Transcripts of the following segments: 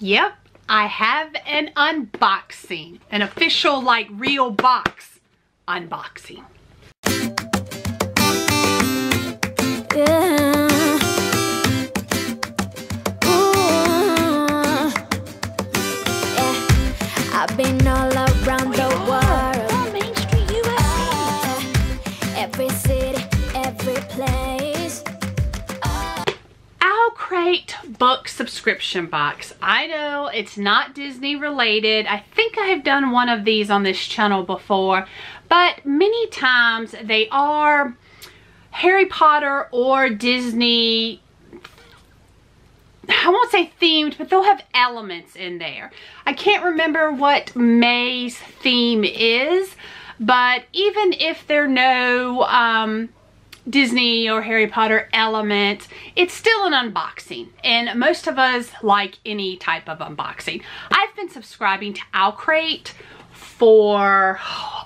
Yep, I have an unboxing. An official, like, real box unboxing. I've been all box. I know it's not Disney related. I think I have done one of these on this channel before, but many times they are Harry Potter or Disney I won't say themed, but they'll have elements in there. I can't remember what May's theme is, but even if there are no um, Disney or Harry Potter element, it's still an unboxing. And most of us like any type of unboxing. I've been subscribing to Owlcrate for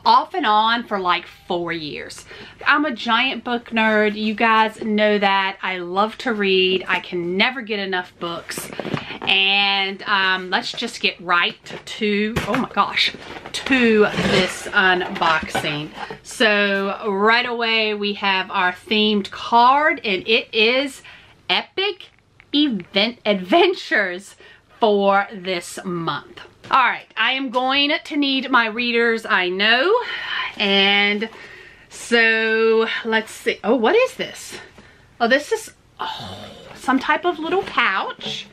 off and on for like four years. I'm a giant book nerd. You guys know that. I love to read. I can never get enough books. And um, let's just get right to, oh my gosh, to this unboxing. So right away we have our themed card and it is Epic Event Adventures for this month. All right, I am going to need my readers, I know. And so let's see. Oh, what is this? Oh, this is oh, some type of little pouch.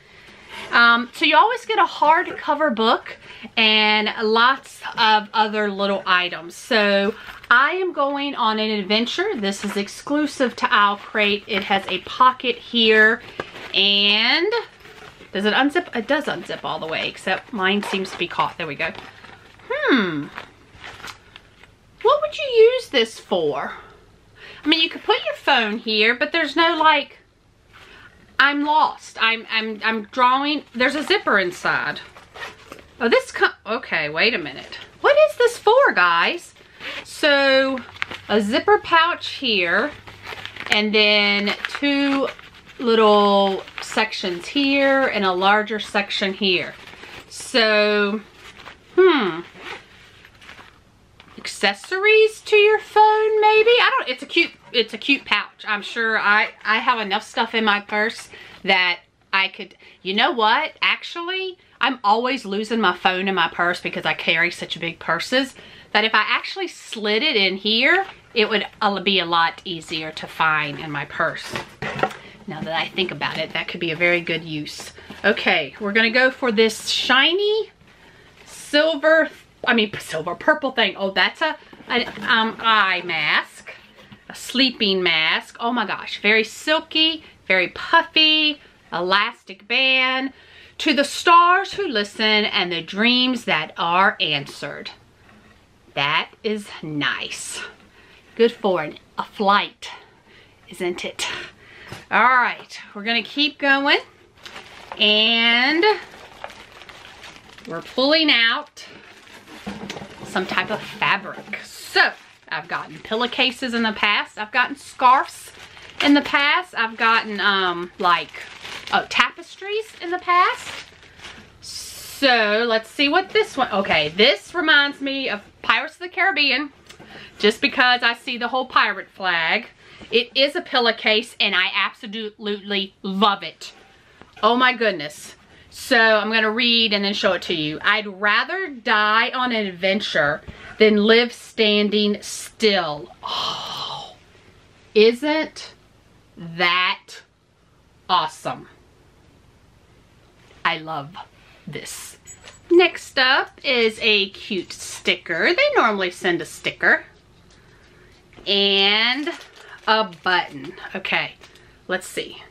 Um, so you always get a hardcover book and lots of other little items. So I am going on an adventure. This is exclusive to Owlcrate. It has a pocket here and does it unzip? It does unzip all the way, except mine seems to be caught. There we go. Hmm. What would you use this for? I mean, you could put your phone here, but there's no like, I'm lost. I'm, I'm, I'm drawing. There's a zipper inside. Oh, this, okay, wait a minute. What is this for, guys? So, a zipper pouch here, and then two little sections here and a larger section here. So, hmm. Accessories to your phone, maybe? I don't, it's a cute, it's a cute pouch. I'm sure I, I have enough stuff in my purse that I could, you know what? Actually, I'm always losing my phone in my purse because I carry such big purses that if I actually slid it in here, it would uh, be a lot easier to find in my purse. Now that I think about it, that could be a very good use. Okay, we're gonna go for this shiny silver, I mean silver, purple thing. Oh, that's a an um, eye mask, a sleeping mask. Oh my gosh, very silky, very puffy, elastic band. To the stars who listen and the dreams that are answered. That is nice. Good for an, a flight, isn't it? All right, we're gonna keep going. And we're pulling out some type of fabric. So, I've gotten pillowcases in the past. I've gotten scarves in the past. I've gotten, um, like, oh, tapestries in the past. So, let's see what this one, okay, this reminds me of Pirates of the Caribbean, just because I see the whole pirate flag. It is a pillowcase and I absolutely love it. Oh my goodness. So I'm going to read and then show it to you. I'd rather die on an adventure than live standing still. Oh, isn't that awesome? I love this. Next up is a cute sticker. They normally send a sticker. And a button. Okay, let's see.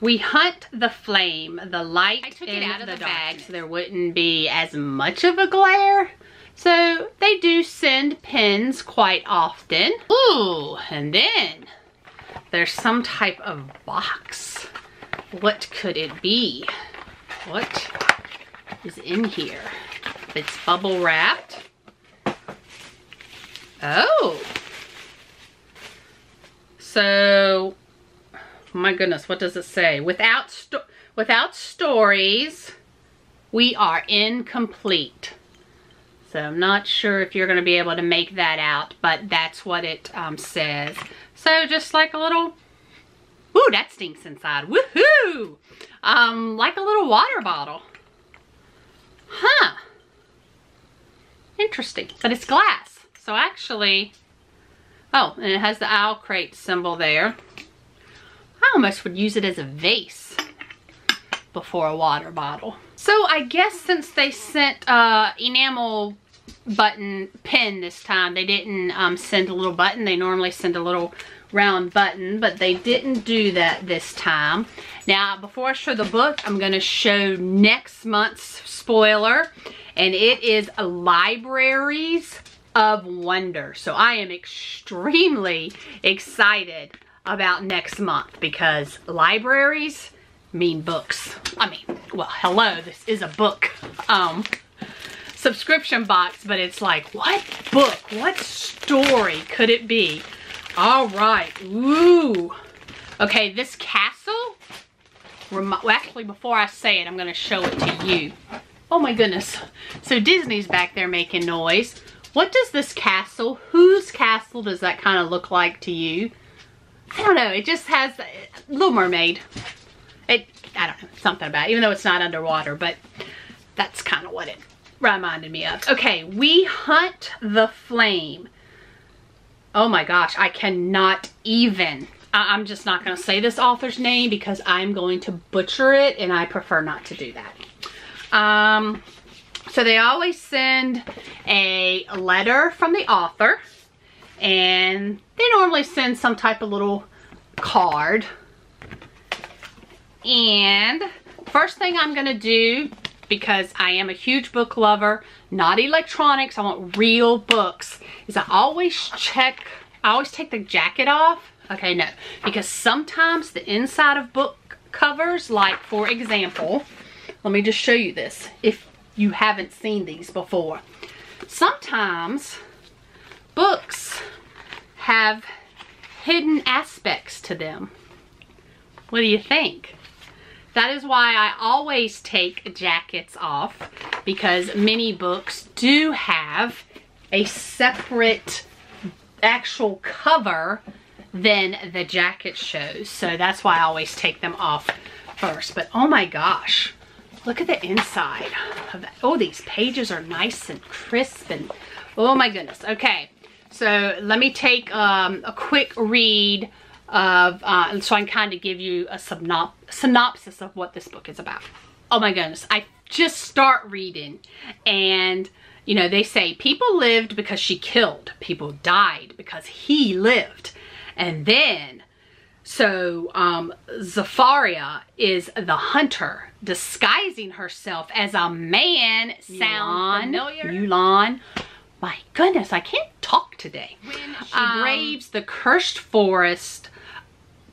We hunt the flame, the light I took in it out of the, the bag so there wouldn't be as much of a glare. So they do send pins quite often. Ooh, and then there's some type of box. What could it be? What is in here? It's bubble wrapped. Oh, so, my goodness, what does it say? Without sto without stories, we are incomplete. So I'm not sure if you're going to be able to make that out, but that's what it um, says. So just like a little, ooh, that stinks inside. Woohoo! Um, like a little water bottle. Huh. Interesting, but it's glass. So actually, oh, and it has the owl crate symbol there. I almost would use it as a vase before a water bottle. So I guess since they sent uh, enamel button pin this time, they didn't um, send a little button. They normally send a little round button, but they didn't do that this time. Now, before I show the book, I'm going to show next month's spoiler, and it is Libraries of Wonder. So I am extremely excited about next month because libraries mean books. I mean, well, hello, this is a book um, subscription box, but it's like, what book, what story could it be? All right, ooh. Okay, this castle, well, actually, before I say it, I'm gonna show it to you. Oh my goodness. So Disney's back there making noise. What does this castle, whose castle does that kind of look like to you? I don't know, it just has, Little Mermaid. It, I don't know, something about it, even though it's not underwater, but that's kind of what it reminded me of. Okay, We Hunt the Flame. Oh my gosh, I cannot even. I I'm just not going to say this author's name because I'm going to butcher it and I prefer not to do that. Um, so they always send a letter from the author and they normally send some type of little card and first thing I'm gonna do, because I am a huge book lover, not electronics, I want real books, is I always check, I always take the jacket off. Okay, no, because sometimes the inside of book covers, like for example, let me just show you this, if you haven't seen these before. Sometimes have hidden aspects to them. What do you think? That is why I always take jackets off because many books do have a separate actual cover than the jacket shows. So that's why I always take them off first. But oh my gosh, look at the inside. Of. Oh, these pages are nice and crisp and oh my goodness. Okay, so let me take um, a quick read of, uh, so I can kind of give you a synop synopsis of what this book is about. Oh my goodness, I just start reading and you know, they say people lived because she killed, people died because he lived. And then, so um, Zafaria is the hunter disguising herself as a man. Sound familiar? Mulan. My goodness, I can't talk today. She um, braves the cursed forest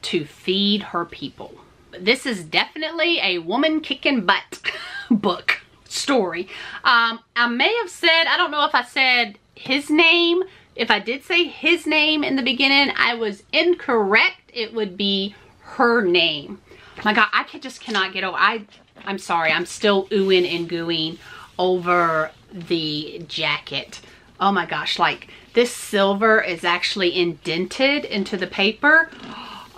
to feed her people. This is definitely a woman kicking butt book story. Um, I may have said, I don't know if I said his name. If I did say his name in the beginning, I was incorrect. It would be her name. My God, I just cannot get over. I, I'm sorry. I'm still oohing and gooing over the jacket. Oh my gosh, like this silver is actually indented into the paper.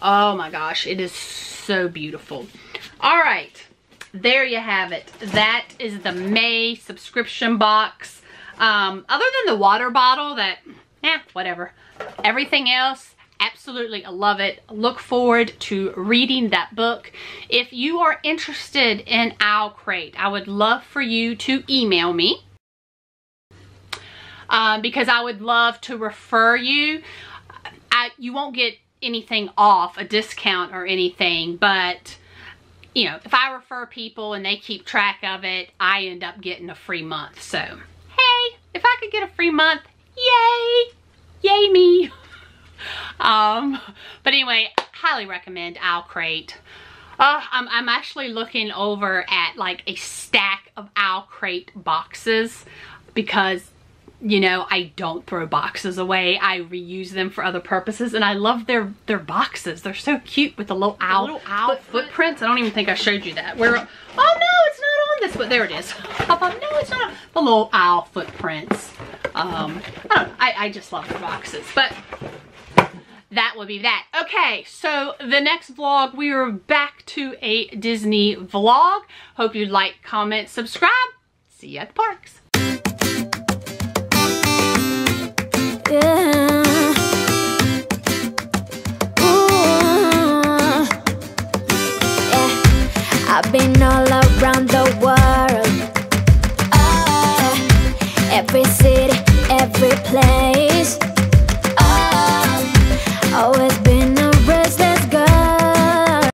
Oh my gosh, it is so beautiful. All right, there you have it. That is the May subscription box. Um, other than the water bottle that, eh, whatever. Everything else, absolutely love it. Look forward to reading that book. If you are interested in Owlcrate, I would love for you to email me. Um, because I would love to refer you. I, you won't get anything off, a discount or anything, but you know, if I refer people and they keep track of it, I end up getting a free month. So, hey, if I could get a free month, yay, yay me. um, but anyway, highly recommend Owlcrate. Uh, I'm, I'm actually looking over at like a stack of Owlcrate boxes because you know, I don't throw boxes away. I reuse them for other purposes and I love their their boxes. They're so cute with the little owl, the little owl foot, footprints. I don't even think I showed you that. Where oh no, it's not on this, but there it is. Pop up. No, it's not. The little owl footprints. Um, I. I, I just love the boxes, but that would be that. Okay, so the next vlog, we are back to a Disney vlog. Hope you like, comment, subscribe. See you at the parks. Yeah.